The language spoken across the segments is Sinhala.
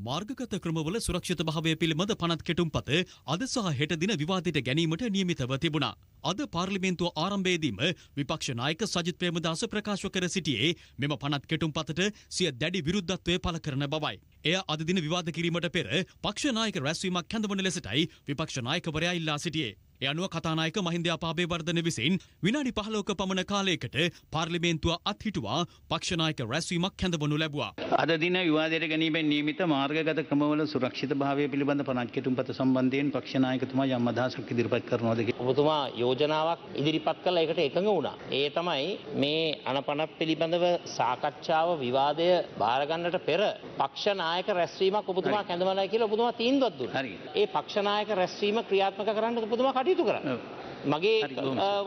මාර්ගගත ක්‍රමවල සුරක්ෂිත භාවය පිළිබඳ පනත් කෙටුම්පත අද සහ හෙට දින විවාදයට ගැනීමට නියමිතව තිබුණා. අද පාර්ලිමේන්තුව ආරම්භයේදීම විපක්ෂ නායක සජිත් ප්‍රේමදාස ප්‍රකාශ කර සිටියේ මෙම පනත් කෙටුම්පතට සිය දැඩි විරුද්ධත්වය පළ කරන බවයි. එය අද දින විවාද කිරීමට පෙර පක්ෂ නායක රැස්වීමක් හැඳවන ලෙසටයි විපක්ෂ නායකවරයා ඉල්ලා සිටියේ. එ අනුව කතානායක මහින්දයාපාබේ වර්ධන විසින් විනාඩි පහලෝක පමණ කාලයකට පාර්ලිමේන්තුව අත්හිටුවා පක්ෂනායක රැස්වීමක් හැඳවනු ලැබවා. අද දින විවාදයට ගැනීමෙන් නියමිත මාර්ගගත ක්‍රමවල සුරක්ෂිත භාවය පිළිබඳ පනත් කෙටුම්පත සම්බන්ධයෙන් පක්ෂනායකතුමා යම් අදහසක් ඉදිරිපත් කරනවාද කියලා. ඔබතුමා යෝජනාවක් ඉදිරිපත් කළ එකට එකඟ වුණා. ඒ තමයි මේ අනපනත් පිළිබඳව සාකච්ඡාව විවාදය බාරගන්නට පෙර පක්ෂ නායක රැස්වීමක් ඔබතුමා කැඳවලා කියලා ඔබතුමා තීන්දුවක් දුන්නා. හරි. ඒ පක්ෂ නායක රැස්වීම ක්‍රියාත්මක කරන්න ඔබතුමා කටයුතු කරා. ඔව්. මගේ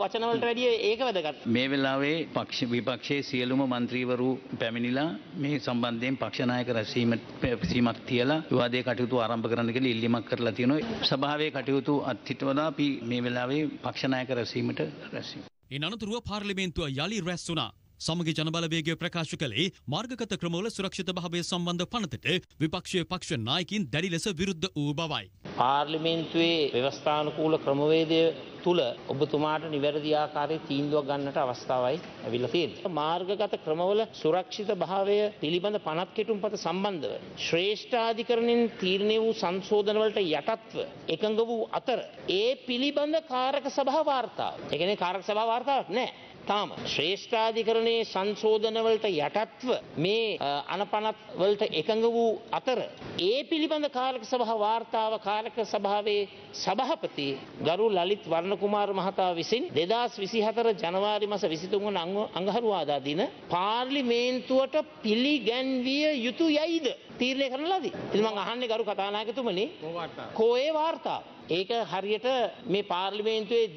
වචනවලට වැඩිය ඒක වැදගත්. මේ වෙලාවේ පක්ෂ විපක්ෂයේ සියලුම මන්ත්‍රීවරු පැමිණිලා මේ සම්බන්ධයෙන් පක්ෂනායක රැස්වීමට පැසීමක් තියලා විවාදයේ කටයුතු ආරම්භ කරන්න කියලා ඉල්ලීමක් කරලා තියෙනවා. සභාවේ කටයුතු අත්හිටවලා අපි මේ වෙලාවේ පක්ෂනායක රැස්වීමට රැස්වීම. ඉන් අනතුරුව පාර්ලිමේන්තුව යළි රැස් වුණා. සමග ජනබලවේගය ප්‍රකාශ කළේ මාර්ගගත ක්‍රමවල සුරක්ෂිත භාවය සම්බන්ධ පනතට විපක්ෂය පක්ෂ නායකින් දැඩි ලෙස විරුද්ධ වූ බවයි. පාර්ලිමේන්තුවේ ව්‍යවස්ථානුකූල ක්‍රමවේදය තුළ ඔබතුමාට නිවැරදි ආකාරයේ තීන්දුවක් ගන්නට අවස්ථාවයි ඇවිල්ලා තියෙන්නේ. මාර්ගගත ක්‍රමවල සුරක්ෂිත භාවය පිළිබඳ පනත් කෙටුම්පත සම්බන්ධව ශ්‍රේෂ්ඨාධිකරණයෙන් තීරණය වූ සංශෝධනවලට යටත්ව එකඟ වූ අතර ඒ පිළිබඳ කාරක සභා වාර්තාව. ඒ කියන්නේ කාරක සභා වාර්තාවක් නෑ. තාම ශ්‍රේෂ්ඨාධිකරණයේ සංශෝධනවලට යටත්ව මේ අ, අනපනත් වලට එකඟ වූ අතර ඒ පිළිබඳ කාලක සභා වාර්තාව කාලක සභාවේ සභහපති ගරු ලලිත් වර්ණකුමාර මහතා විසින් දෙදස් විසිහතර ජනවාරි මස විසිතුන්වන අඟහරුවාදා දින පාර්ලිමේන්තුවට පිළිගැන්විය යුතු යයිද? තීරණය කරන ලදී. ඉතින් මං අහන්නේ ගරු කතානායකතුමනි කෝයේ වාර්තාව. ඒක හරියට මේ පාර්ලිමේන්තුවේ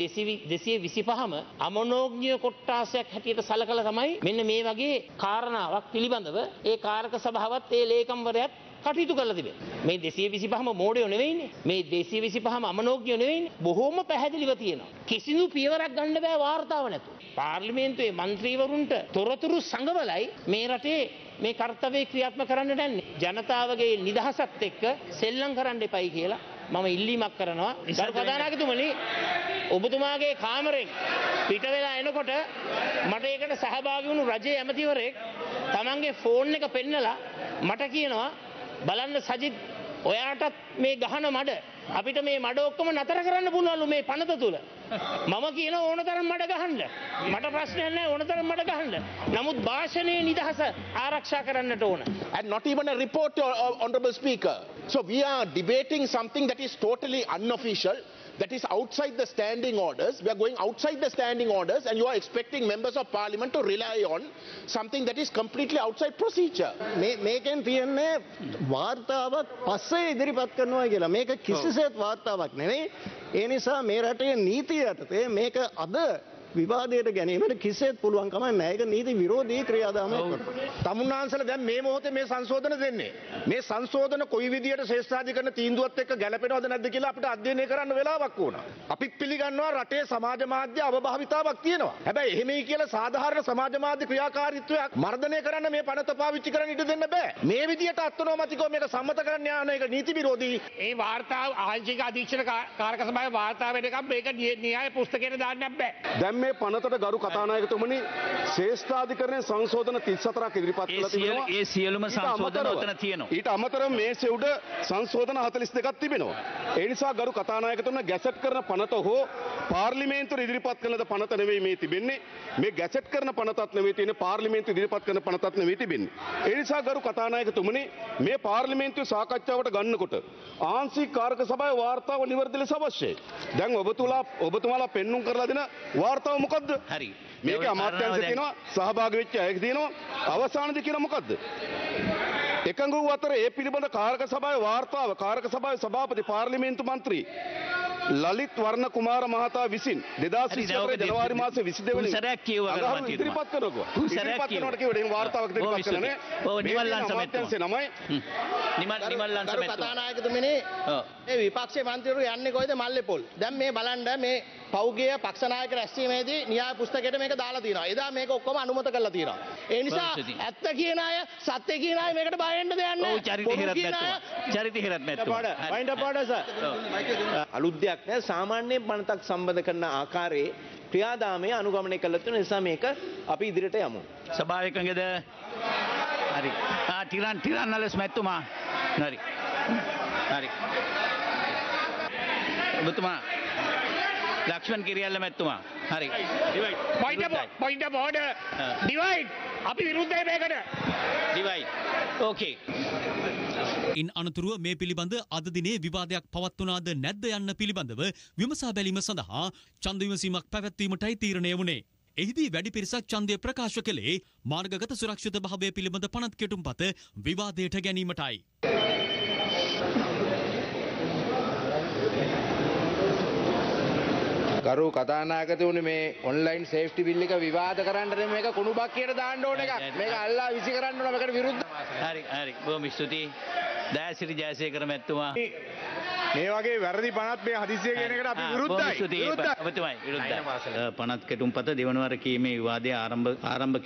දෙසිය විසි පහම අමනෝග්ඥය කොට්ටාසයක් හැටියට සලකල තමයි මෙන්න මේ වගේ කාරණාවක් පිළිබඳව ඒ කාරක සභාවත් ඒ ලේකම්වරයත් කටයුතු කල තිබේ. මේ දෙසිය විසි පහම මෝඩයෝ නෙවෙයිනේ. මේ දෙසිය විසි පහම අමනෝග්‍යෝ නෙවෙයිනේ. බොහෝම පැහැදිලිව තියෙනවා. කිසිදු පියවරක් ගන්න බෑ වාර්තාව නැතු පාර්ලිමේන්තුවේ මන්ත්‍රීවරුන්ට තොරතුරු සංගවලයි මේ රටේ මේ කර්තව්‍ය ක්‍රියාත්ම කරන්න නැන්නේ. ජනතාවගේ නිදහසත් එක්ක සෙල්ලම් කරන්න එපයි කියලා මම ඉල්ලීමක් කරනවා. ගරු ප්‍රධානාධිපතිතුමනි ඔබතුමාගේ කාමරෙන් පිට වෙලා එනකොට මට ඒකට සහභාගී වුණු රජයේ ඇමතිවරයෙක් තමන්ගේ ෆෝන් එක පෙන්නලා මට කියනවා බලන්න සජිත් ඔයාටත් මේ ගහන මඩ. අපිට මේ මඩ ඔක්කොම නතර කරන්න පුළුවන්ලු මේ පනත තුල. මම කියන ඕන තරම් මඩ ගහන්න. මට ප්‍රශ්නයක් නැහැ ඕන තරම් මඩ ගහන්න. නමුත් භාෂණයේ නිදහස ආරක්ෂා කරන්නට ඕන. And not even a report, uh, uh, Honorable Speaker. So we are debating something that is totally unofficial, that is outside the standing orders. We are going outside the standing orders and you are expecting members of parliament to rely on something that is completely outside procedure. මේ- මේකෙන් තියෙන්නේ වාර්තාවක් පස්සේ ඉදිරිපත් කරනවා කියලා මේක කිසිසේත් වාර්තාවක් නෙවෙයි ඒ නිසා මේ රටේ නීතිය යටතේ මේක අද විවාදයට ගැනීමට කිසිසේත් පුළුවන්කම නැහැ ඒක නීති විරෝධී ක්‍රියාදාමයක්. තමුන්නාන්සල දැන් මේ මොහොතේ මේ සංශෝධන දෙන්නේ. මේ සංශෝධන කොයි විදියට ශ්‍රේෂ්ඨාධිකරණ තීන්දුවත් එක්ක ගැලපෙනවද නැද්ද කියලා අපිට අධ්‍යයනය කරන්න වෙලාවක් වුණා. අපිත් පිළිගන්නවා රටේ සමාජ මාධ්‍ය අවභාවිතාවක් තියෙනවා. හැබැයි එහෙමයි කියලා සාධාරණ සමාජ මාධ්‍ය ක්‍රියාකාරීත්වයක් මර්ධනය කරන්න මේ පනත පාවිච්චි කරන්න ඉඩ දෙන්න බෑ. මේ විදියට අත්නෝමතිකව මේක සම්මත කරන්න යන එක නීති විරෝධී. ඒ වාර්තාව ආංශික අධීක්ෂණ කාරක සභාවේ වාර්තාව වෙනකම් මේක න්‍ය- න්‍යාය පුස්තකයට දාන්න බෑ. දැන් මේ පනතට ගරු කතානායකතුමනි ශ්‍රේෂ්ඨාධිකරණය සංශෝධන 34ක් ඉදිරිපත් කළා තිබෙනවා. ඒ සියලුම සංශෝධන ඔතන තියෙනවා. ඊට අමතරව මේ සෙව්ඩ සංශෝධන 42ක් තිබෙනවා. ඒ නිසා ගරු කතානායකතුමා ගැසට් කරන පනත හෝ පාර්ලිමේන්තුව ඉදිරිපත් කළද පනත නෙවෙයි මේ තිබෙන්නේ. මේ ගැසට් කරන පනතත් නෙවෙයි තියෙන්නේ පාර්ලිමේන්තුව ඉදිරිපත් කරන පනතත් නෙවෙයි තිබෙන්නේ. ඒ නිසා ගරු කතානායකතුමනි මේ පාර්ලිමේන්තුවේ සාකච්ඡාවට ගන්නකොට ආංශික කාරක සභාවේ වාර්තාව නිවැරදි ලෙස අවශ්‍යයි. දැන් ඔබතුලා ඔබතුමාලා පෙන්눔 කරලා දෙන වාර්තාව මොකද්ද? හරි. මේක අමාත්‍යංශ කාරණාව තියෙනවා සහභාගී වෙච්ච අය තියෙනවා අවසානදී කියන මොකද්ද එකඟ වූ අතර ඒ පිළිබඳ කාරක සභාවේ වාර්තාව කාරක සභාවේ සභාපති පාර්ලිමේන්තු මන්ත්‍රී ලලිත් වර්ණ කුමාර මහතා විසින් හරි, දැන් 2024 ඔක ජනවාරි මාසේ 22 වෙනි ගරු අඟහරු මන්ත්‍රීතුමා. ඉදිරිපත් කරනවා කරනකොට කියවුවා. කිව්වට එහෙම වාර්තාවක් බොහොම ඉදිරිපත් කළා නේ ස්තුතියි. ඔව්, නිමල් ලංස අමාත්‍යංශේ නමයි නිමල් නිමල් ලංස ගරු මැතිතුමා. කතානායකතුමනි ඔව්. ඒ විපක්ෂේ මන්ත්‍රීවරු යන්නේ කොයිද මල්ලේපොල්. දැන් මේ බලන්න මේ පෞගේ පක්ෂනායක රැස්වීමේදී න්‍යාය පුස්තකයට මේක දාලා තියෙනවා. එදා මේක ඔක්කොම අනුමත කරලා තියෙනවා. ඒ නිසා. ඇත්ත කියන අය සත්‍ය කියන අය මේකට බය වෙන්න දෙයක් ඔව් නැහැ. චරිත බොරු හිරත් මැතිතුමා. චරිත හිරත් මැතිතුමා. හරි. පයින්ට පාඩස අලුත් දෙයක් නෑ සාමාන්‍යයෙන් පනතක් සම්බඳ කරන ආකාරයේ ක්‍රියාදාමය අනුගමනය කළත්තු නිසා මේක අපි ඉදිරියට යමු. සභාවකගෙද හරි ආ, ටිරන් ටිරන් අලස් මැත්තුමා හරි හරි ඔබතුමා ලක්ෂ්මන් කිරියල්ල මැත්තුමා. හරි. පොයිට පොයිට බෝඩ ඩිවයින් අපි විරුද්ධය මේකට. දිවයි ඕකේ ඉන් අනතුරුව මේ පිළිබඳ අද දිනේ විවාදයක් පවත්වනාද නැද්ද යන්න පිළිබඳව විමසා බැලීම සඳහා ඡන්ද විමසීමක් පැවැත්වීමටයි තීරණය වුණේ. එහිදී වැඩි පිරිසක් ඡන්දය ප්‍රකාශ කළේ මාර්ගගත සුරක්ෂිත භාවය පිළිබඳ පනත් කෙටුම්පත විවාදයට ගැනීමටයි. ගරු කතානායකතුවනි මේ ඔන්ලයින් සේෆ්ටි බිල් එක විවාද කරන්නට මේක කුණු බක්කියට දාන්න ඕන එක මේක අල්ලා විසි කරන්න ඕන. මේකට විරුද්ධ. හරි හරි. බොහොම ස්තුතියි. දෑසිරි ජයසේකර මැත්තුමා මේ වගේ වැරදි පනත් මේ හදිසිය කියන එකට අපි විරුද්ධයි. විරුද්ධයි. පනත් කෙටුම්පත දෙවනවර කීමේ විවාදය ආරම්භ ආරම්භ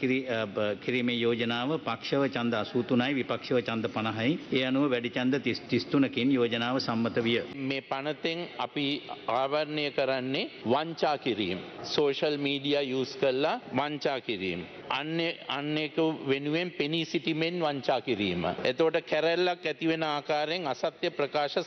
කිරීමේ යෝජනාව පක්ෂව ඡන්ද 83යි විපක්ෂව ඡන්ද 50යි ඒ අනුව වැඩි ඡන්ද 33කින් යෝජනාව සම්මත විය. මේ පනතෙන් අපි ආවරණය කරන්නේ වංචා කිරීම. සෝෂල් මීඩිය යස් කරලා වංචා කිරීම. අන්න අන්නෙක වෙනුවෙන් පෙනී සිටිමෙන් වංචා කිරීම. එතෝට කැරැල්ලක් ඇතිවෙන ආකාරයෙන් අසත්‍ය ප්‍රකාශ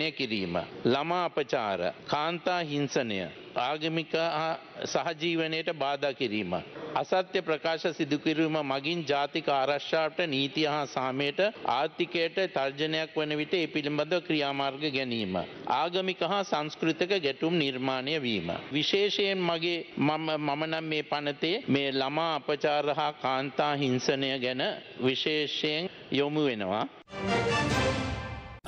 සංනිවේදනය කිරීම. ළමා අපචාර කාන්තා හිංසනය ආගමික හා සහජීවනයට බාධා කිරීම. අසත්‍ය ප්‍රකාශ සිදුකිරීම මගින් ජාතික ආරශ්ාවට නීතිය හා සාමයට ආර්ථිකයට තර්ජනයක් වන විට ඒ පිළිබඳ ක්‍රියාමාර්ග ගැනීම. ආගමික හා සංස්කෘතක ගැටුම් නිර්මාණය වීම. විශේෂයෙන් මගේ මම මමනම් මේ පනතේ මේ ළමා අපචාර හා කාන්තා හිංසනය ගැන විශේෂයෙන් යොමු වෙනවා.